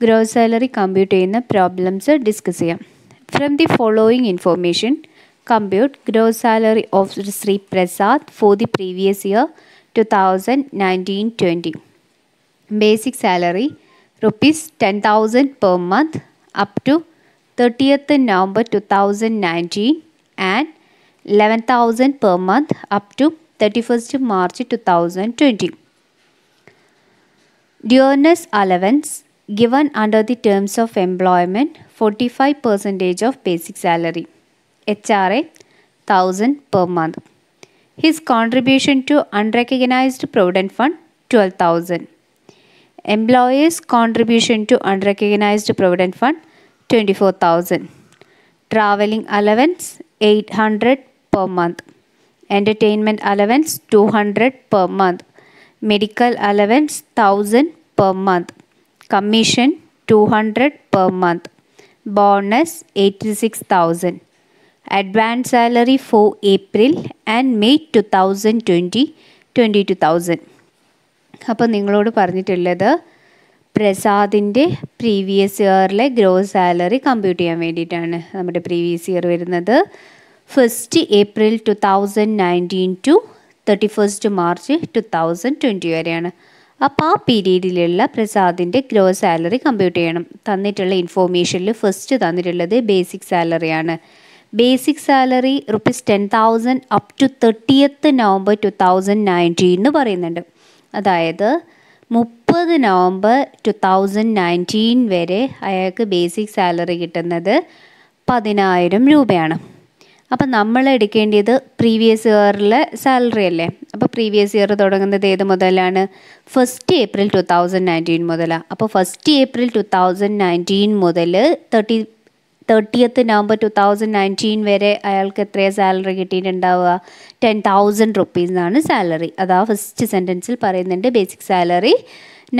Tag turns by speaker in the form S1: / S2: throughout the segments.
S1: Gross salary compute ചെയ്യുന്ന problems discuss ചെയ്യാം. From the following information compute gross salary of Shri Prasad for the previous year two thousand nineteen twenty basic salary rupees ten thousand per month up to thirtieth November two thousand nineteen and eleven thousand per month up to thirty first March two thousand twenty Dearness allowance given under the terms of employment 45 percentage of basic salary HRA 1000 per month. His contribution to unrecognized provident fund 12000. Employer's contribution to unrecognized provident fund 24000. Traveling allowance 800 per month. Entertainment allowance 200 per month medical allowance 1000 per month. Commission 200 per month. Bonus 86000 advance salary for april and may 2020 22000 അപ്പോൾ നിങ്ങളോട് പറഞ്ഞിട്ടുള്ളത് പ്രസാദിന്റെ previous ഇയറിലെ gross salary compute ചെയ്യാൻ വേണ്ടിയിട്ടാണ് നമ്മുടെ previous year വരുന്നത്. First April two thousand nineteen to thirty first March two thousand twenty വരെയാണ്. അപ്പോൾ ആ പീരീഡിലുള്ള പ്രസാദിന്റെ ഗ്രോസ് സാലറി കമ്പ്യൂട്ട് ചെയ്യണം. തന്നിട്ടുള്ള ഇൻഫോർമേഷനിൽ ഫസ്റ്റ് തന്നിട്ടുള്ളത് basic സാലറിയാണ് basic salary rupees ten thousand up to thirtieth November two thousand nineteen എന്ന് പറയുന്നുണ്ട്. അതായത് മുപ്പത് നവംബർ ടു തൗസൻഡ് നയന്റീൻ വരെ അയാൾക്ക് ബേസിക് സാലറി കിട്ടുന്നത് പതിനായിരം രൂപയാണ്. അപ്പം നമ്മൾ എടുക്കേണ്ടത് പ്രീവിയസ് ഇയറിലെ സാലറി അല്ലേ? അപ്പോൾ പ്രീവിയസ് ഇയർ തുടങ്ങുന്നത് ഏത് മുതലാണ്? First April two thousand nineteen മുതലാണ് അപ്പോൾ first April two thousand nineteen മുതൽ thirty thirtieth November two thousand nineteen വരെ അയാൾക്ക് എത്രയാണ് സാലറി കിട്ടിയിട്ടുണ്ടാവുക? ടെൻ തൗസൻഡ് റുപ്പീസാണ് സാലറി അതാ ഫസ്റ്റ് സെന്റൻസിൽ പറയുന്നുണ്ട്. ബേസിക് സാലറി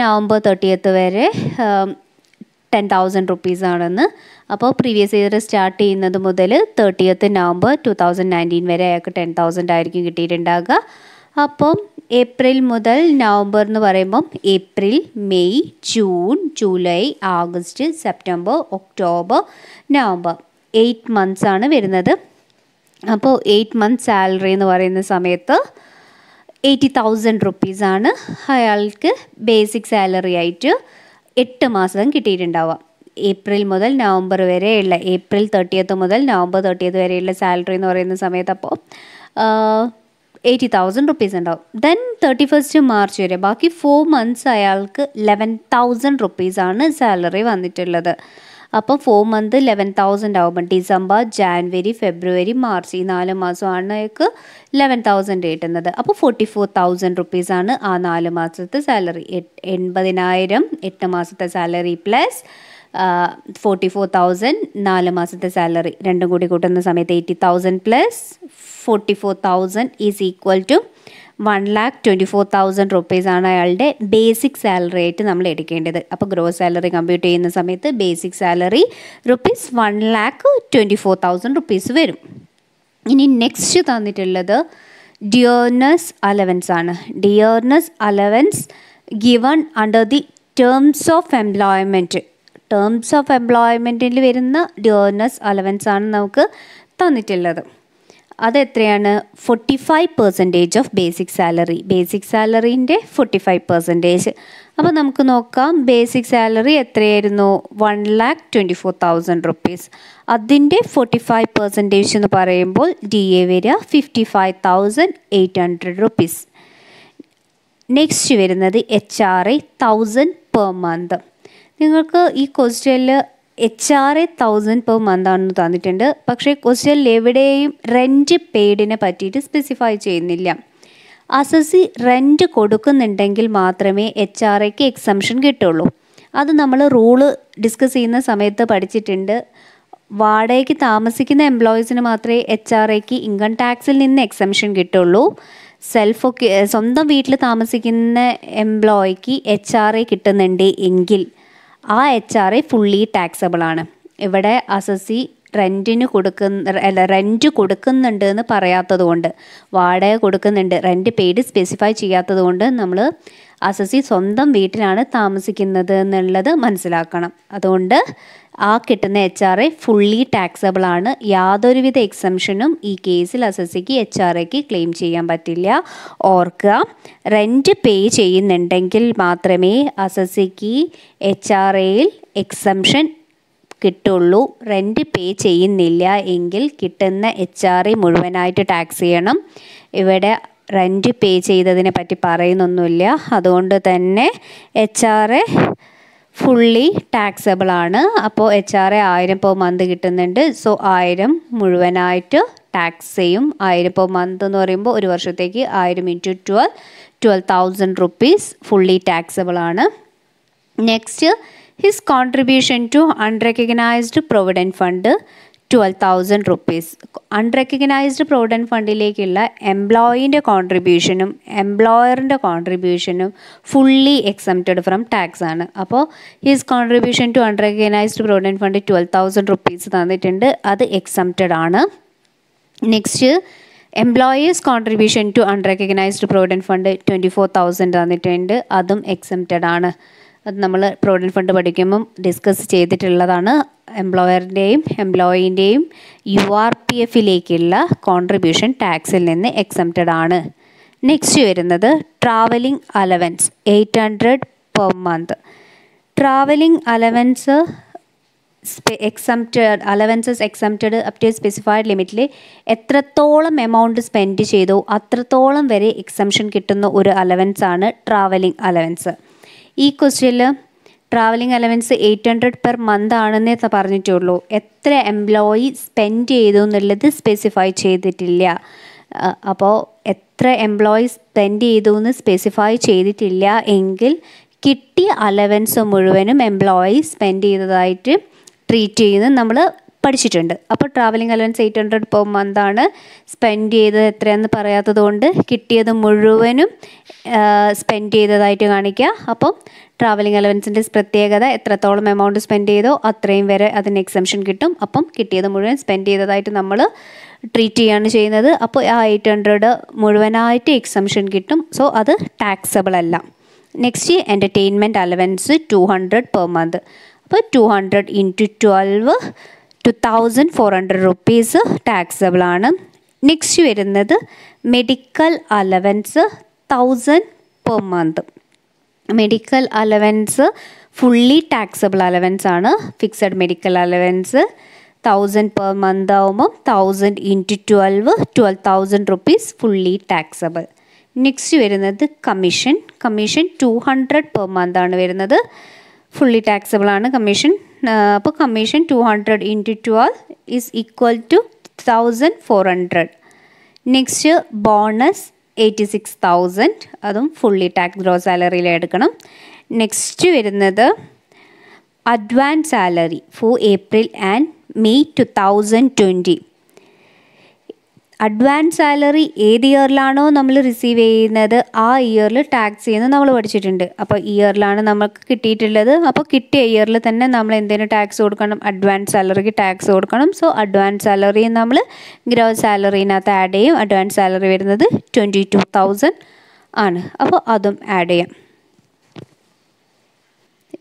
S1: നവംബർ തേർട്ടിയത്ത് വരെ ടെൻ തൗസൻഡ് റുപ്പീസ് ആണെന്ന്. അപ്പോൾ പ്രീവിയസ് ഇയർ സ്റ്റാർട്ട് ചെയ്യുന്നത് മുതൽ thirtieth November two thousand nineteen വരെ അയാൾക്ക് ടെൻ തൗസൻഡ് ആയിരിക്കും കിട്ടിയിട്ടുണ്ടാകുക അപ്പം ഏപ്രിൽ മുതൽ നവംബർ എന്ന് പറയുമ്പം April May June July August September October November eight months ആണ് വരുന്നത്. അപ്പോൾ എയ്റ്റ് മന്ത്സ് സാലറി എന്ന് പറയുന്ന സമയത്ത് എയ്റ്റി തൗസൻഡ് റുപ്പീസാണ് അയാൾക്ക് ബേസിക് സാലറി ആയിട്ട് എട്ട് മാസം കിട്ടിയിട്ടുണ്ടാവുക ഏപ്രിൽ മുതൽ നവംബർ വരെയുള്ള ഏപ്രിൽ തേർട്ടിയത്ത് മുതൽ നവംബർ തേർട്ടിയത്ത് വരെയുള്ള സാലറി എന്ന് പറയുന്ന സമയത്ത് അപ്പോൾ എയ്റ്റി തൗസൻഡ് റുപ്പീസ് ഉണ്ടാവും. ദെൻ തേർട്ടി ഫസ്റ്റ് മാർച്ച് വരെ ബാക്കി ഫോർ മന്ത്സ് അയാൾക്ക് ലെവൻ തൗസൻഡ് റുപ്പീസാണ് സാലറി വന്നിട്ടുള്ളത്. അപ്പം ഫോർ മന്ത് ലെവൻ തൗസൻഡ് ആവുമ്പം ഡിസംബർ ജാൻവരി ഫെബ്രുവരി മാർച്ച് ഈ നാല് മാസമാണ് അയാൾക്ക് ലെവൻ തൗസൻഡ് കിട്ടുന്നത്. അപ്പോൾ ഫോർട്ടി ഫോർ തൗസൻഡ് റുപ്പീസാണ് ആ നാല് മാസത്തെ സാലറി എൺപതിനായിരം എട്ട് മാസത്തെ salary plus forty four thousand നാല് മാസത്തെ സാലറി രണ്ടും കൂടി കൂട്ടുന്ന സമയത്ത് eighty thousand plus forty four thousand is equal to one lakh twenty four thousand റുപ്പീസാണ് അയാളുടെ ബേസിക് സാലറി ആയിട്ട് നമ്മൾ എടുക്കേണ്ടത്. അപ്പോൾ ഗ്രോ സാലറി കമ്പ്യൂട്ട് ചെയ്യുന്ന സമയത്ത് basic salary rupees one lakh twenty four thousand rupees വരും. ഇനി നെക്സ്റ്റ് തന്നിട്ടുള്ളത് ഡിയർനെസ് അലവൻസ് ആണ്. Dearness allowance given under the terms of employment terms of എംപ്ലോയ്മെന്റിൽ വരുന്ന ഡിയർനെസ് അലവൻസ് ആണ് നമുക്ക് തന്നിട്ടുള്ളത്. അതെത്രയാണ്? Forty five percentage of basic salary basic സാലറീന്റെ forty five percentage അപ്പോൾ നമുക്ക് നോക്കാം ബേസിക് സാലറി എത്രയായിരുന്നു? One lakh twenty four thousand rupees അതിന്റെ ഫോർട്ടി ഫൈവ് പെർസെന്റേജ് എന്ന് പറയുമ്പോൾ ഡി എ വരിക fifty five thousand eight hundred rupees next വരുന്നത് H R I thousand per month നിങ്ങൾക്ക് ഈ ക്വസ്റ്റ്യനിൽ H R A thousand per month ആണെന്ന് തന്നിട്ടുണ്ട്. പക്ഷേ ക്വസ്റ്റ്യനിൽ എവിടെയും റെന്റ് പെയ്ഡിനെ പറ്റിയിട്ട് സ്പെസിഫൈ ചെയ്യുന്നില്ല. അസസി റെന്റ് കൊടുക്കുന്നുണ്ടെങ്കിൽ മാത്രമേ എച്ച് ആർ എക്ക് എക്സംഷൻ കിട്ടുള്ളൂ. അത് നമ്മൾ റൂൾ ഡിസ്കസ് ചെയ്യുന്ന സമയത്ത് പഠിച്ചിട്ടുണ്ട്. വാടകയ്ക്ക് താമസിക്കുന്ന എംപ്ലോയീസിന് മാത്രമേ എച്ച് ആർ എക്ക് ഇൻകം ടാക്സിൽ നിന്ന് എക്സംഷൻ കിട്ടുള്ളൂ. സെൽഫ് ഒക്കെ സ്വന്തം വീട്ടിൽ താമസിക്കുന്ന എംപ്ലോയിക്ക് എച്ച് ആർ എ കിട്ടുന്നുണ്ട് എങ്കിൽ. ആ എച്ച് ആർ ഫുള്ളി ടാക്സബിൾ ആണ്. ഇവിടെ അസസി റെന്റിന് കൊടുക്കുന്ന അല്ല റെന്റ് കൊടുക്കുന്നുണ്ട് എന്ന് പറയാത്തത് കൊണ്ട് വാടക കൊടുക്കുന്നുണ്ട് റെന്റ് പെയ്ഡ് സ്പെസിഫൈ ചെയ്യാത്തത് കൊണ്ട് നമ്മൾ അസസി സ്വന്തം വീട്ടിലാണ് താമസിക്കുന്നത് എന്നുള്ളത് മനസ്സിലാക്കണം. അതുകൊണ്ട് ആ കിട്ടുന്ന H R A fully taxable ആണ്. യാതൊരുവിധ എക്സംഷനും ഈ കേസിൽ അസസിക്ക് എച്ച് ആർ എക്ക് ക്ലെയിം ചെയ്യാൻ പറ്റില്ല. ഓർക്കുക റെന്റ് പേ ചെയ്യുന്നുണ്ടെങ്കിൽ മാത്രമേ അസസിക്ക് എച്ച് ആർ എയിൽ എക്സംഷൻ കിട്ടുള്ളൂ. റെന്റ് പേ ചെയ്യുന്നില്ല എങ്കിൽ കിട്ടുന്ന എച്ച് ആർ എ മുഴുവനായിട്ട് ടാക്സ് ചെയ്യണം. ഇവിടെ റെന്റ് പേ ചെയ്തതിനെ പറ്റി പറയുന്നൊന്നുമില്ല. അതുകൊണ്ട് തന്നെ H R A fully taxable ആണ്. അപ്പോൾ എച്ച് ആർ എ ആയിരം പെർ മന്ത് കിട്ടുന്നുണ്ട്. സോ ആയിരം മുഴുവനായിട്ട് ടാക്സ് ചെയ്യും. ആയിരം പെർ മന്ത് എന്ന് പറയുമ്പോൾ ഒരു വർഷത്തേക്ക് ആയിരം into twelve twelve thousand rupees fully taxable ആണ്. Next his contribution to unrecognised provident fund twelve thousand rupees unrecognised provident ഫണ്ടിലേക്കുള്ള എംപ്ലോയീന്റെ കോൺട്രിബ്യൂഷനും എംപ്ലോയറിന്റെ കോൺട്രിബ്യൂഷനും ഫുള്ളി എക്സംപ്റ്റഡ് ഫ്രം ടാക്സ് ആണ്. അപ്പോൾ his contribution to unrecognised provident fund twelve thousand rupees തന്നിട്ടുണ്ട്. അത് exempted ആണ്. Next employees contribution to unrecognised provident fund twenty four thousand തന്നിട്ടുണ്ട്. അതും എക്സംപ്റ്റഡ് ആണ്. അത് നമ്മൾ പ്രൊവിഡന്റ് ഫണ്ട് പഠിക്കുമ്പം ഡിസ്കസ് ചെയ്തിട്ടുള്ളതാണ് എംപ്ലോയറിന്റെയും എംപ്ലോയീന്റെയും യു ആർ പി എഫിലേക്കുള്ള കോൺട്രിബ്യൂഷൻ ടാക്സിൽ നിന്ന് എക്സംപ്റ്റഡ് ആണ്. നെക്സ്റ്റ് വരുന്നത് travelling allowance eight hundred per month travelling allowance exempted allowances exempted up to specified ലിമിറ്റിൽ എത്രത്തോളം എമൗണ്ട് സ്പെൻഡ് ചെയ്തോ അത്രത്തോളം വരെ എക്സംഷൻ കിട്ടുന്ന ഒരു അലവൻസ് ആണ് ട്രാവലിംഗ് അലവൻസ് ഈ ക്വസ്റ്റ്യനിൽ travelling allowance eight hundred per month ആണെന്നേ പറഞ്ഞിട്ടുള്ളൂ. എത്ര എംപ്ലോയി സ്പെൻഡ് ചെയ്തു എന്നുള്ളത് സ്പെസിഫൈ ചെയ്തിട്ടില്ല. അപ്പോൾ എത്ര എംപ്ലോയി സ്പെൻഡ് ചെയ്തു എന്ന് സ്പെസിഫൈ ചെയ്തിട്ടില്ല എങ്കിൽ കിട്ടിയ അലവൻസ് മുഴുവനും എംപ്ലോയി സ്പെൻഡ് ചെയ്തതായിട്ട് ട്രീറ്റ് ചെയ്യുന്നത് നമ്മൾ പഠിച്ചിട്ടുണ്ട്. അപ്പോൾ travelling allowance eight hundred per മന്താണ് spend ചെയ്തത് എത്രയാണെന്ന് പറയാത്തത് കൊണ്ട് കിട്ടിയത് മുഴുവനും സ്പെൻഡ് ചെയ്തതായിട്ട് കാണിക്കുക. അപ്പം ട്രാവലിംഗ് അലവൻസിന്റെ പ്രത്യേകത എത്രത്തോളം എമൗണ്ട് സ്പെൻഡ് ചെയ്തോ അത്രയും വരെ അതിന് എക്സംഷൻ കിട്ടും. അപ്പം കിട്ടിയത് മുഴുവൻ സ്പെൻഡ് ചെയ്തതായിട്ട് നമ്മൾ ട്രീറ്റ് ചെയ്യാണ് ചെയ്യുന്നത്. അപ്പോൾ ആ എയ്റ്റ് ഹൺഡ്രഡ് മുഴുവനായിട്ട് എക്സംഷൻ കിട്ടും. സോ അത് ടാക്സബിൾ അല്ല. Next entertainment allowance two hundred per month അപ്പോൾ two hundred into twelve two thousand four hundred rupees taxable ആണ്. നെക്സ്റ്റ് വരുന്നത് medical allowance thousand per month medical allowance fully taxable allowance ആണ്. Fixed medical allowance thousand per month ആവുമ്പം thousand into twelve twelve thousand rupees fully taxable next വരുന്നത് commission commission two hundred per month ആണ് വരുന്നത്. Fully taxable ആണ് commission അപ്പോൾ commission two hundred into twelve is equal to thousand four hundred next bonus eighty six thousand അതും fully tax gross സാലറിയിൽ എടുക്കണം. Next വരുന്നത് advance salary for April and May two thousand twenty advance salary ഏത് ഇയറിലാണോ നമ്മൾ receive ചെയ്യുന്നത് ആ ഇയറിൽ ടാക്സ് ചെയ്യുന്നത് നമ്മൾ പഠിച്ചിട്ടുണ്ട്. അപ്പോൾ ഇയറിലാണ് നമുക്ക് കിട്ടിയിട്ടുള്ളത്. അപ്പോൾ കിട്ടിയ ഇയറിൽ തന്നെ നമ്മൾ എന്തിനു ടാക്സ് കൊടുക്കണം. അഡ്വാൻസ് സാലറിക്ക് ടാക്സ് കൊടുക്കണം. സോ അഡ്വാൻസ് സാലറി നമ്മൾ ഗ്രോ സാലറിനകത്ത് ആഡ് ചെയ്യും. അഡ്വാൻസ് സാലറി വരുന്നത് ട്വന്റി ടു തൗസൻഡ് ആണ്. അപ്പോൾ അതും ആഡ് ചെയ്യാം.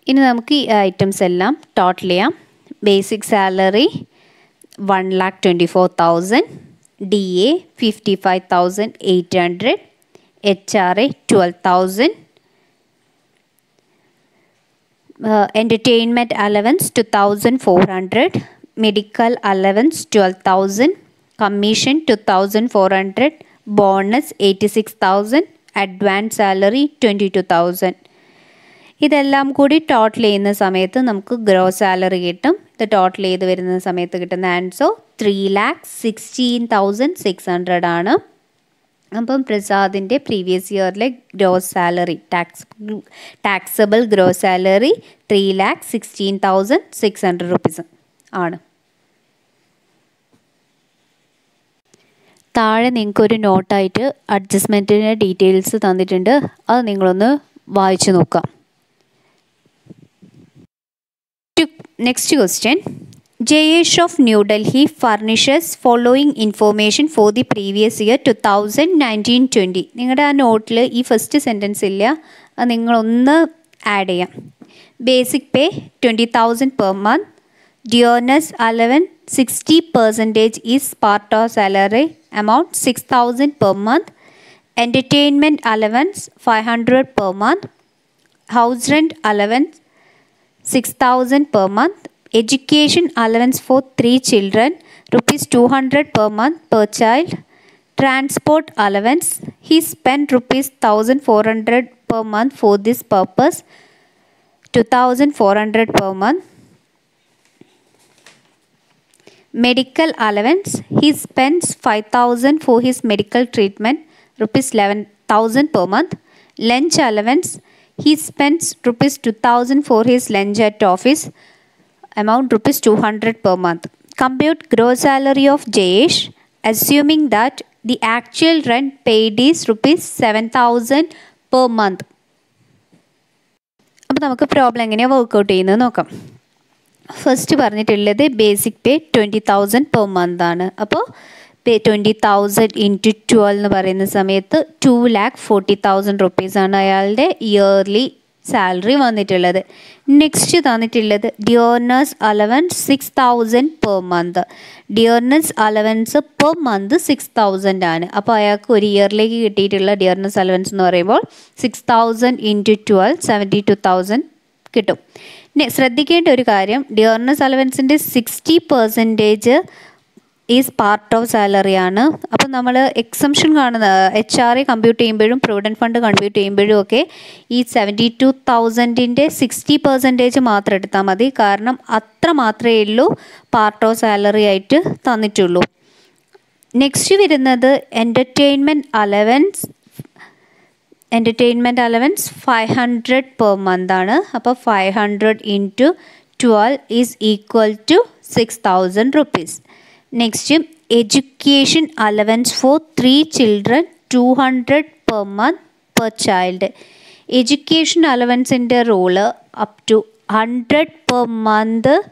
S1: ഇനി നമുക്ക് ഈ ഐറ്റംസ് എല്ലാം ടോട്ടൽ ചെയ്യാം. Basic salary one lakh twenty four thousand D A fifty five thousand eight hundred H R A twelve thousand entertainment allowance two thousand four hundred medical allowance twelve thousand commission two thousand four hundred bonus eighty six thousand advance salary twenty two thousand ഇതെല്ലാം കൂടി total ചെയ്യുന്ന സമയത്ത് നമുക്ക് gross salary കിട്ടും. ഇത് total ചെയ്ത് വരുന്ന സമയത്ത് കിട്ടുന്ന answer three lakh sixteen thousand six hundred ആണ്. അപ്പം പ്രസാദിന്റെ previous ഇയറിലെ gross salary tax taxable gross salary three lakh sixteen thousand six hundred rupees ആണ്. താഴെ നിങ്ങൾക്കൊരു നോട്ടായിട്ട് അഡ്ജസ്റ്റ്മെന്റിന്റെ ഡീറ്റെയിൽസ് തന്നിട്ടുണ്ട്. അത് നിങ്ങളൊന്ന് വായിച്ചു നോക്കാം next question Jayesh of New Delhi furnishes following information for the previous year two thousand nineteen twenty നിങ്ങളുടെ ആ നോട്ടിൽ ഈ ഫസ്റ്റ് സെന്റൻസ് ഇല്ല. അത് നിങ്ങളൊന്ന് ആഡ് ചെയ്യാം. Basic pay twenty thousand per month dearness allowance sixty percentage is part of salary amount 6000 per month. Entertainment allowance 500 per month. House rent allowance 6000 per month. Education allowance for three children rupees 200 per month per child. Transport allowance he spent rupees 1400 per month for this purpose. 2400 per month. Medical allowance he spends 5000 for his medical treatment rupees 11000 per month. Lunch allowance he spends rupees 2000 for his lunch at office amount rupees 200 per month compute gross salary of jayesh assuming that the actual rent paid is rupees 7000 per month അപ്പോൾ നമുക്ക് problem എങ്ങനെയാണ് workout ചെയ്യുന്നത് നോക്കാം first പറഞ്ഞിട്ടുള്ളത് basic pay twenty thousand per month ആണ് അപ്പോൾ twenty thousand into twelve എന്ന് പറയുന്ന സമയത്ത് ടു ലാക്ക് ഫോർട്ടി തൗസൻഡ് റുപ്പീസാണ് അയാളുടെ ഇയർലി സാലറി വന്നിട്ടുള്ളത്. നെക്സ്റ്റ് തന്നിട്ടുള്ളത് dearness allowance six thousand per month dearness allowance per month six thousand ആണ്. അപ്പോൾ അയാൾക്ക് ഒരു ഇയറിലേക്ക് കിട്ടിയിട്ടുള്ള ഡിയോർണേഴ്സ് അലവൻസ് എന്ന് പറയുമ്പോൾ six thousand into twelve seventy two thousand കിട്ടും. ശ്രദ്ധിക്കേണ്ട ഒരു കാര്യം dearness അലവൻസിന്റെ sixty percentage is part of salary ആണ്. അപ്പോൾ നമ്മൾ എക്സംഷൻ കാണുന്ന എച്ച് ആർ എ കമ്പ്യൂട്ട് ചെയ്യുമ്പോഴും പ്രൊവിഡന്റ് ഫണ്ട് കമ്പ്യൂട്ട് ചെയ്യുമ്പോഴും ഒക്കെ ഈ സെവന്റി ടു തൗസൻഡിന്റെ സിക്സ്റ്റി പെർസെന്റേജ് മാത്രം എടുത്താൽ മതി. കാരണം അത്ര മാത്രമേ ഉള്ളൂ പാർട്ട് ഓഫ് സാലറി ആയിട്ട് തന്നിട്ടുള്ളൂ. നെക്സ്റ്റ് വരുന്നത് entertainment allowance entertainment allowance five hundred per month ആണ്. അപ്പോൾ five hundred into twelve is equal to six thousand rupees next education allowance for three children two hundred per month per child education അലവൻസിന്റെ rule up to hundred per month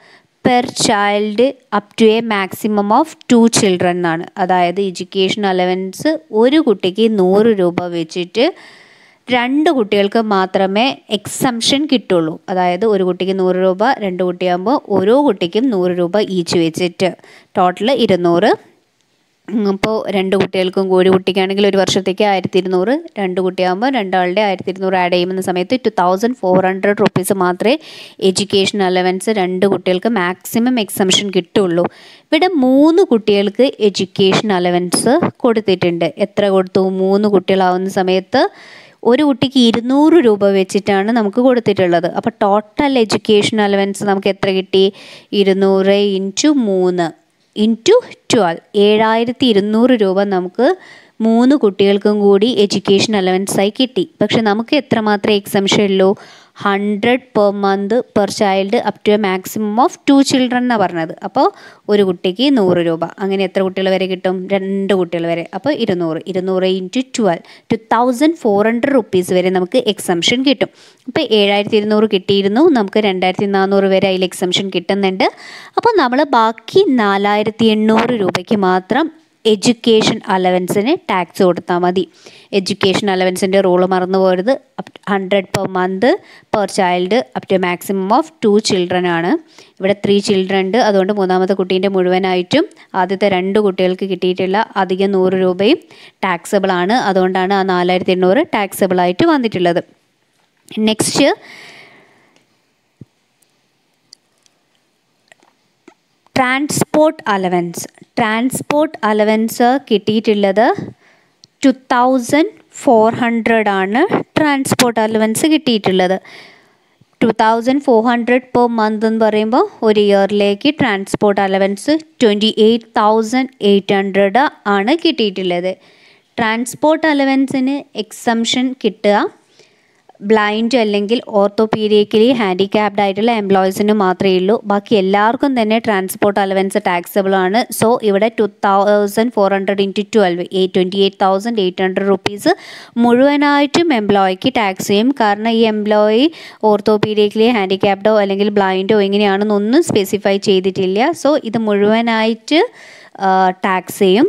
S1: per child up to a maximum of two children എന്നാണ്. അതായത് education allowance ഒരു കുട്ടിക്ക് നൂറ് രൂപ വെച്ചിട്ട് രണ്ട് കുട്ടികൾക്ക് മാത്രമേ എക്സംഷൻ കിട്ടുള്ളൂ. അതായത് ഒരു കുട്ടിക്ക് നൂറ് രൂപ രണ്ട് കുട്ടിയാകുമ്പോൾ ഓരോ കുട്ടിക്കും നൂറ് രൂപ ഈച്ച് വെച്ചിട്ട്. ടോട്ടൽ ഇരുന്നൂറ്. അപ്പോൾ രണ്ട് കുട്ടികൾക്കും ഒരു കുട്ടിക്കാണെങ്കിൽ ഒരു വർഷത്തേക്ക് ആയിരത്തി ഇരുന്നൂറ് രണ്ട് കുട്ടിയാകുമ്പോൾ രണ്ടാളുടെ ആയിരത്തി ഇരുന്നൂറ് ആഡ് ചെയ്യുന്ന സമയത്ത് two thousand four hundred rupees മാത്രമേ എഡ്യൂക്കേഷൻ അലവൻസ് രണ്ട് കുട്ടികൾക്ക് മാക്സിമം എക്സംഷൻ കിട്ടുള്ളൂ. ഇവിടെ മൂന്ന് കുട്ടികൾക്ക് എഡ്യൂക്കേഷൻ അലവൻസ് കൊടുത്തിട്ടുണ്ട്. എത്ര കൊടുത്തു? മൂന്ന് കുട്ടികളാവുന്ന സമയത്ത് ഒരു കുട്ടിക്ക് ഇരുന്നൂറ് രൂപ വെച്ചിട്ടാണ് നമുക്ക് കൊടുത്തിട്ടുള്ളത്. അപ്പോൾ ടോട്ടൽ എഡ്യൂക്കേഷൻ അലവൻസ് നമുക്ക് എത്ര കിട്ടി? ഇരുന്നൂറ് ഇന്റു മൂന്ന്. ഇന്റു ട്വൽവ് ഏഴായിരത്തി ഇരുന്നൂറ് രൂപ നമുക്ക് മൂന്ന് കുട്ടികൾക്കും കൂടി എഡ്യൂക്കേഷൻ അലവൻസായി കിട്ടി. പക്ഷെ നമുക്ക് എത്രമാത്രം എക്സംഷൻ ഉള്ളൂ? Hundred per month per child up to a maximum of two children എന്നാണ് പറഞ്ഞത്. അപ്പോൾ ഒരു കുട്ടിക്ക് നൂറ് രൂപ. അങ്ങനെ എത്ര കുട്ടികൾ വരെ കിട്ടും? രണ്ട് കുട്ടികൾ വരെ. അപ്പോൾ ഇരുന്നൂറ്. ഇരുന്നൂറ് into twelve two thousand four hundred rupees വരെ നമുക്ക് എക്സംഷൻ കിട്ടും. അപ്പോൾ ഏഴായിരത്തി ഇരുന്നൂറ് കിട്ടിയിരുന്നു. നമുക്ക് രണ്ടായിരത്തി നാനൂറ് വരെ അതിൽ എക്സംഷൻ കിട്ടുന്നുണ്ട്. അപ്പോൾ നമ്മൾ ബാക്കി നാലായിരത്തി എണ്ണൂറ് രൂപയ്ക്ക് മാത്രം എഡ്യൂക്കേഷൻ അലവൻസിന് ടാക്സ് കൊടുത്താൽ മതി. എഡ്യൂക്കേഷൻ അലവൻസിന്റെ റൂൾ മറന്നു പോരുത്. Hundred per month per child up to maximum of two children ആണ്. ഇവിടെ ത്രീ ചിൽഡ്രൻ ഉണ്ട്. അതുകൊണ്ട് മൂന്നാമത്തെ കുട്ടീന്റെ മുഴുവനായിട്ടും ആദ്യത്തെ രണ്ട് കുട്ടികൾക്ക് കിട്ടിയിട്ടുള്ള അധികം നൂറ് രൂപയും ടാക്സബിൾ ആണ്. അതുകൊണ്ടാണ് ആ നാലായിരത്തി എണ്ണൂറ് ടാക്സബിൾ ആയിട്ട് വന്നിട്ടുള്ളത്. Next transport allowance transport allowance കിട്ടിയിട്ടുള്ളത് ടു തൗസൻഡ് ഫോർ ഹൺഡ്രഡ് ആണ് ട്രാൻസ്പോർട്ട് അലവൻസ് കിട്ടിയിട്ടുള്ളത്. Two thousand four hundred per month എന്ന് പറയുമ്പോൾ ഒരു ഇയറിലേക്ക് transport allowance twenty eight thousand eight hundred ആണ് കിട്ടിയിട്ടുള്ളത്. ട്രാൻസ്പോർട്ട് അലവൻസിന് എക്സംഷൻ കിട്ടുക. ബ്ലൈൻഡ് അല്ലെങ്കിൽ ഓർത്തോപീഡിയക്കലി ഹാൻഡിക്യാപ്ഡ് ആയിട്ടുള്ള എംപ്ലോയീസിന് മാത്രമേ ഉള്ളൂ. ബാക്കി എല്ലാവർക്കും തന്നെ ട്രാൻസ്പോർട്ട് അലവൻസ് ടാക്സബിൾ ആണ്. സോ ഇവിടെ two thousand four hundred into twelve eight twenty eight thousand eight hundred rupees മുഴുവനായിട്ടും എംപ്ലോയിക്ക് ടാക്സ് ചെയ്യും. കാരണം ഈ എംപ്ലോയി ഓർത്തോപീഡിയക്കലി ഹാൻഡിക്യാപ്ഡോ അല്ലെങ്കിൽ ബ്ലൈൻഡോ എങ്ങനെയാണെന്നൊന്നും സ്പെസിഫൈ ചെയ്തിട്ടില്ല. സോ ഇത് മുഴുവനായിട്ട് ടാക്സ് ചെയ്യും.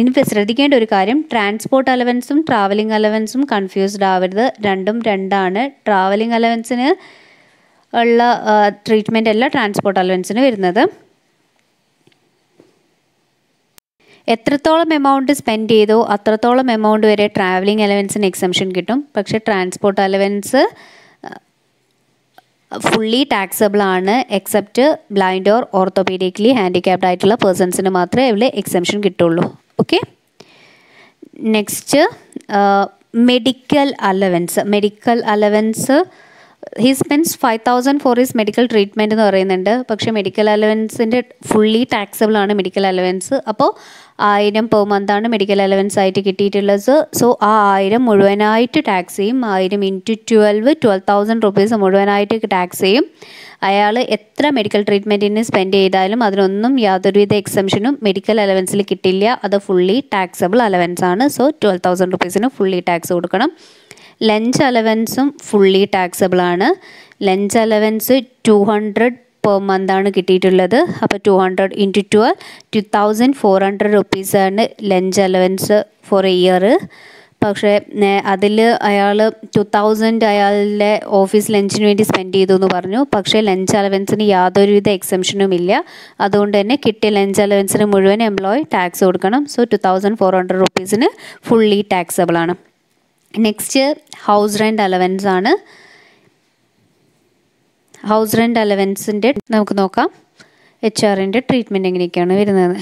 S1: ഇനി ശ്രദ്ധിക്കേണ്ട ഒരു കാര്യം ട്രാൻസ്പോർട്ട് അലവൻസും ട്രാവലിംഗ് അലവൻസും കൺഫ്യൂസ്ഡ് ആവരുത്. രണ്ടും രണ്ടാണ്. ട്രാവലിംഗ് അലവൻസിന് ഉള്ള ട്രീറ്റ്മെന്റ് അല്ല ട്രാൻസ്പോർട്ട് അലവൻസിന് വരുന്നത്. എത്രത്തോളം എമൗണ്ട് സ്പെൻഡ് ചെയ്തോ അത്രത്തോളം എമൗണ്ട് വരെ ട്രാവലിംഗ് അലവൻസിന് എക്സംഷൻ കിട്ടും. പക്ഷേ ട്രാൻസ്പോർട്ട് അലവൻസ് ഫുള്ളി ടാക്സബിൾ ആണ് except blind or orthopaedically handicapped ആയിട്ടുള്ള പേഴ്സൺസിന് മാത്രമേ ഇവിടെ എക്സംഷൻ കിട്ടുള്ളൂ. Okay next medical allowance medical allowance he spends five thousand for his medical treatment എന്ന് പറയുന്നുണ്ട്. പക്ഷേ മെഡിക്കൽ അലവൻസിന്റെ ഫുള്ളി ടാക്സബിൾ ആണ് മെഡിക്കൽ അലവൻസ് അപ്പോൾ ആയിരം പെർ മന്താണ് മെഡിക്കൽ അലവൻസ് ആയിട്ട് കിട്ടിയിട്ടുള്ളത്. സോ ആ ആയിരം മുഴുവനായിട്ട് ടാക്സ് ചെയ്യും. ആയിരം into twelve twelve thousand rupees മുഴുവനായിട്ട് ടാക്സ് ചെയ്യും. അയാൾ എത്ര മെഡിക്കൽ ട്രീറ്റ്മെന്റിന് സ്പെൻഡ് ചെയ്താലും അതിനൊന്നും യാതൊരുവിധ എക്സംഷനും മെഡിക്കൽ അലവൻസിൽ കിട്ടില്ല. അത് ഫുള്ളി ടാക്സബിൾ അലവൻസ് ആണ്. സോ ട്വൽവ് തൗസൻഡ് റുപ്പീസിന് ഫുള്ളി ടാക്സ് കൊടുക്കണം. ലഞ്ച് അലവൻസും ഫുള്ളി ടാക്സബിൾ ആണ്. Lunch allowance two hundred per ആണ് കിട്ടിയിട്ടുള്ളത്. അപ്പോൾ two hundred into twelve two thousand four hundred റുപ്പീസാണ് lunch allowance for a year പക്ഷേ അതിൽ അയാൾ ടു തൗസൻഡ് അയാളുടെ ഓഫീസ് ലഞ്ചിന് വേണ്ടി സ്പെൻഡ് ചെയ്തു എന്ന് പറഞ്ഞു. പക്ഷേ ലഞ്ച് അലവൻസിന് യാതൊരുവിധ എക്സംഷനും ഇല്ല. അതുകൊണ്ട് തന്നെ കിട്ടിയ ലഞ്ച് അലവൻസിന് മുഴുവൻ എംപ്ലോയി ടാക്സ് കൊടുക്കണം. So two thousand four hundred റുപ്പീസിന് fully taxable ആണ്. നെക്സ്റ്റ് ഹൗസ് റെന്റ് അലവൻസ് ആണ്. ഹൗസ് റെന്റ് അലവൻസിന്റെ നമുക്ക് നോക്കാം. എച്ച് ആറിന്റെ ട്രീറ്റ്മെന്റ് എങ്ങനെയൊക്കെയാണ് വരുന്നത്?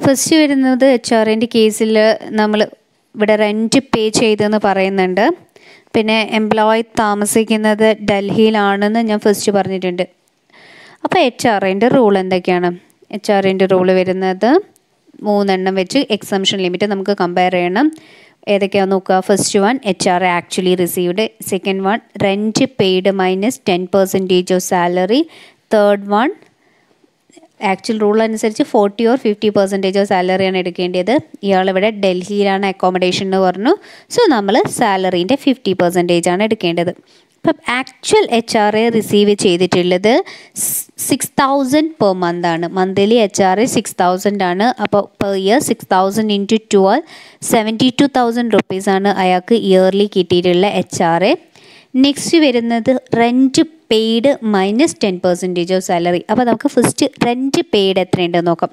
S1: ഫസ്റ്റ് വരുന്നത് എച്ച് ആറിന്റെ കേസിൽ നമ്മൾ ഇവിടെ റെന്റ് പേ ചെയ്തെന്ന് പറയുന്നുണ്ട്. പിന്നെ എംപ്ലോയി താമസിക്കുന്നത് ഡൽഹിയിലാണെന്ന് ഞാൻ ഫസ്റ്റ് പറഞ്ഞിട്ടുണ്ട്. അപ്പോൾ എച്ച് ആറിന്റെ റൂൾ എന്തൊക്കെയാണ്? എച്ച് ആറിന്റെ റൂൾ വരുന്നത് മൂന്നെണ്ണം വെച്ച് എക്സംഷൻ ലിമിറ്റ് നമുക്ക് കമ്പയർ ചെയ്യണം. ഏതൊക്കെയാണെന്ന് നോക്കുക? First one H R actually received second one rent paid minus ten percentage of salary third one actual rule അനുസരിച്ച് forty or fifty percentage of സാലറിയാണ് എടുക്കേണ്ടത്. ഇയാളിവിടെ ഡൽഹിയിലാണ് അക്കോമഡേഷൻ എന്ന് പറഞ്ഞു. സോ നമ്മൾ സാലറീന്റെ ഫിഫ്റ്റി പെർസെന്റേജ് ആണ് എടുക്കേണ്ടത്. അപ്പം actual H R A receive ചെയ്തിട്ടുള്ളത് സിക്സ് തൗസൻഡ് പെർ മന്ത് ആണ്. Monthly H R A six thousand ആണ്. അപ്പോൾ per year six thousand into twelve seventy two thousand റുപ്പീസാണ് അയാൾക്ക് ഇയർലി കിട്ടിയിട്ടുള്ള എച്ച് ആർ എ നെക്സ്റ്റ് വരുന്നത് rent paid minus ten percentage of salary അപ്പോൾ നമുക്ക് first rent paid എത്രയുണ്ടെന്ന് നോക്കാം.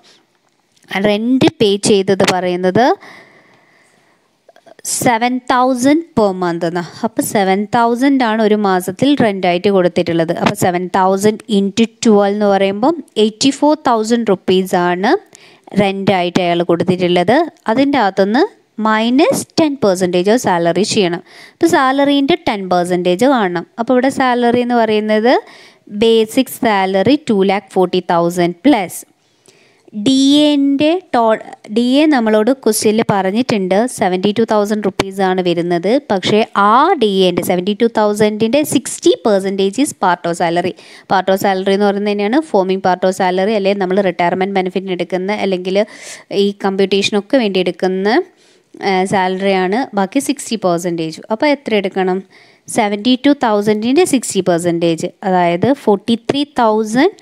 S1: റെന്റ് പേ ചെയ്തത് പറയുന്നത് സെവൻ തൗസൻഡ് പെർ മന്ത് എന്ന് അപ്പോൾ സെവൻ തൗസൻഡ് ആണ് ഒരു മാസത്തിൽ റെന്റായിട്ട് കൊടുത്തിട്ടുള്ളത്. അപ്പോൾ സെവൻ തൗസൻഡ് ഇന്റു ട്വൽവ് എന്ന് പറയുമ്പം എയ്റ്റി ഫോർ തൗസൻഡ് റുപ്പീസാണ് റെന്റായിട്ട് അയാൾ കൊടുത്തിട്ടുള്ളത്. അതിന്റെ അകത്തുനിന്ന് മൈനസ് ടെൻ പെർസെന്റേജ് സാലറി ചെയ്യണം. അപ്പോൾ സാലറീന്റെ ടെൻ പെർസെന്റേജ് കാണണം. അപ്പോൾ ഇവിടെ സാലറി എന്ന് പറയുന്നത് basic salary two lakh forty thousand plus D എന്റെ ടോ ഡി എ നമ്മളോട് ക്വസ്റ്റ്യനിൽ പറഞ്ഞിട്ടുണ്ട്. സെവന്റി ടു തൗസൻഡ് റുപ്പീസാണ് വരുന്നത്. പക്ഷേ ആ ഡി എന്റെ seventy two തൗസൻഡിന്റെ sixty percentage is part of salary part of salary എന്ന് പറയുന്നത് തന്നെയാണ് ഫോമിങ് പാർട്ട് ഓഫ് സാലറി അല്ലെങ്കിൽ നമ്മൾ റിട്ടയർമെന്റ് ബെനിഫിറ്റിന് എടുക്കുന്ന അല്ലെങ്കിൽ ഈ കമ്പ്യൂട്ടേഷനൊക്കെ വേണ്ടി എടുക്കുന്ന സാലറിയാണ് ബാക്കി സിക്സ്റ്റി പെർസെന്റേജ് അപ്പോൾ എത്ര എടുക്കണം? സെവന്റി ടു തൗസൻഡിന്റെ സിക്സ്റ്റി പെർസെന്റേജ് അതായത് forty three thousand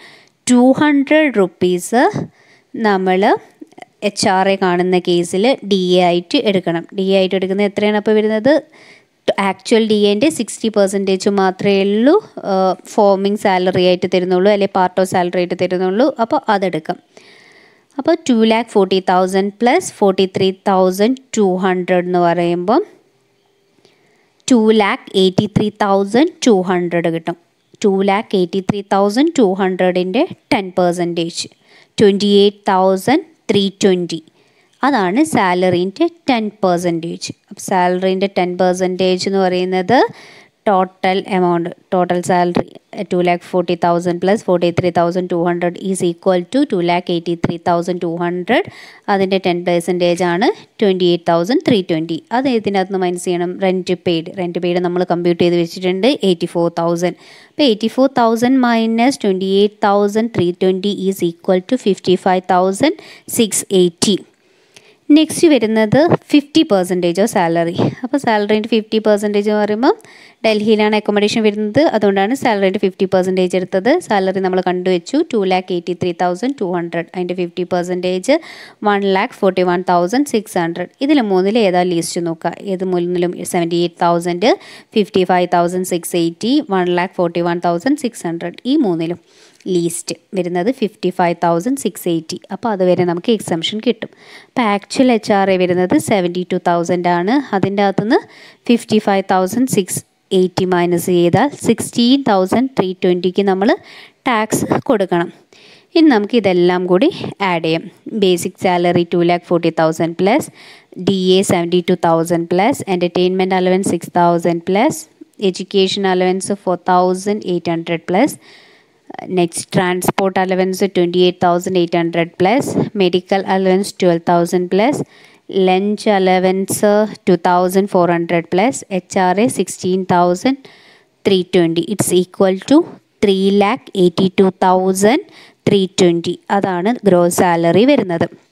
S1: two hundred rupees നമ്മൾ എച്ച് ആർ എ കാണുന്ന കേസിൽ ഡി എ ആയിട്ട് എടുക്കണം. ഡി എ ആയിട്ട് എടുക്കുന്നത് എത്രയാണ് അപ്പോൾ വരുന്നത്? ആക്ച്വൽ ഡി എന്റെ സിക്സ്റ്റി പെർസെന്റേജ് മാത്രമേ ഉള്ളൂ ഫോമിങ് സാലറി ആയിട്ട് തരുന്നുള്ളൂ അല്ലെങ്കിൽ പാർട്ട് ഓഫ് സാലറി ആയിട്ട് തരുന്നുള്ളൂ. അപ്പോൾ അതെടുക്കാം. അപ്പോൾ two lakh forty thousand plus forty three thousand two hundred എന്ന് പറയുമ്പം two lakh eighty three thousand two hundred കിട്ടും. Two lakh eighty three thousand two ഹൺഡ്രഡിന്റെ ten percentage twenty eight thousand three twenty അതാണ് സാലറീന്റെ ടെൻ പെർസെന്റേജ്. അപ്പോൾ സാലറീന്റെ ten percentage എന്ന് പറയുന്നത് total amount total salary two lakh forty thousand plus forty three thousand two hundred is equal to two lakh eighty three thousand two hundred അതിന്റെ ten percentage ആണ് twenty eight thousand three twenty അത് ഇതിനകത്ത് നിന്ന് minus ചെയ്യണം? Rent paid rent paid നമ്മൾ compute ചെയ്ത് വെച്ചിട്ടുണ്ട് eighty four thousand അപ്പോൾ eighty four thousand minus twenty eight thousand three twenty is equal to fifty five thousand six eighty next വരുന്നത് fifty percentage of salary അപ്പോൾ സാലറീന്റെ fifty percentage എന്ന് പറയുമ്പോൾ ഡൽഹിയിലാണ് അക്കോമഡേഷൻ വരുന്നത്. അതുകൊണ്ടാണ് സാലറിയുടെ ഫിഫ്റ്റി പെർസെന്റേജ് എടുത്തത്. സാലറി നമ്മൾ കണ്ടുവച്ചു. Two lakh eighty three thousand two hundred അതിന്റെ fifty percentage one lakh forty one thousand six hundred ഇതിൽ മൂന്നിൽ ഏതാ ലീസ്റ്റ് നോക്കുക? ഏത് മൂന്നിലും seventy eight thousand fifty five thousand six eighty one lakh forty one thousand six hundred ഈ മൂന്നിലും. Least വരുന്നത് fifty five thousand six eighty അപ്പോൾ അതുവരെ നമുക്ക് എക്സംഷൻ കിട്ടും. അപ്പോൾ ആക്ച്വൽ എച്ച് ആർ എ വരുന്നത് സെവന്റി ടു തൗസൻഡ് ആണ്. അതിന്റെ അകത്തുനിന്ന് fifty five thousand six eighty minus ചെയ്താൽ സിക്സ്റ്റീൻ തൗസൻഡ് ത്രീ ട്വന്റിക്ക് നമ്മൾ ടാക്സ് കൊടുക്കണം. ഇനി നമുക്ക് ഇതെല്ലാം കൂടി ആഡ് ചെയ്യാം. Basic salary two lakh forty thousand plus D A seventy two thousand plus entertainment allowance six thousand plus education allowance four thousand eight hundred plus hundred plus H R A sixteen thousand three twenty it's equal to three lakh eighty two thousand three twenty അതാണ് gross salary വരുന്നത്.